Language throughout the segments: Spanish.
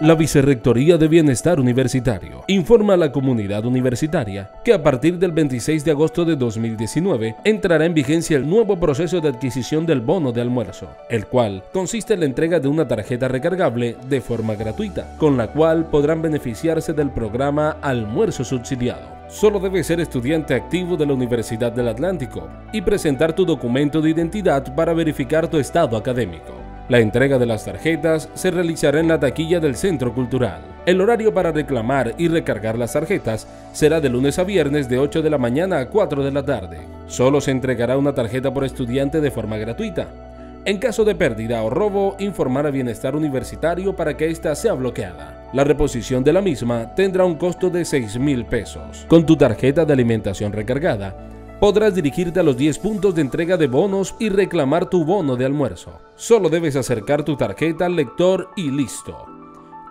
La Vicerrectoría de Bienestar Universitario informa a la comunidad universitaria que a partir del 26 de agosto de 2019 entrará en vigencia el nuevo proceso de adquisición del bono de almuerzo, el cual consiste en la entrega de una tarjeta recargable de forma gratuita, con la cual podrán beneficiarse del programa Almuerzo Subsidiado. Solo debes ser estudiante activo de la Universidad del Atlántico y presentar tu documento de identidad para verificar tu estado académico. La entrega de las tarjetas se realizará en la taquilla del Centro Cultural. El horario para reclamar y recargar las tarjetas será de lunes a viernes de 8 de la mañana a 4 de la tarde. Solo se entregará una tarjeta por estudiante de forma gratuita. En caso de pérdida o robo, informar a Bienestar Universitario para que ésta sea bloqueada. La reposición de la misma tendrá un costo de 6 mil pesos. Con tu tarjeta de alimentación recargada, podrás dirigirte a los 10 puntos de entrega de bonos y reclamar tu bono de almuerzo. Solo debes acercar tu tarjeta al lector y listo.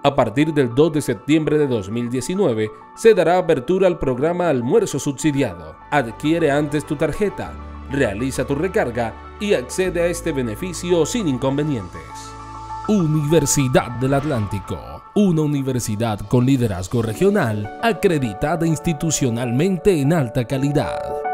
A partir del 2 de septiembre de 2019 se dará apertura al programa Almuerzo Subsidiado. Adquiere antes tu tarjeta, realiza tu recarga y accede a este beneficio sin inconvenientes. Universidad del Atlántico, una universidad con liderazgo regional acreditada institucionalmente en alta calidad.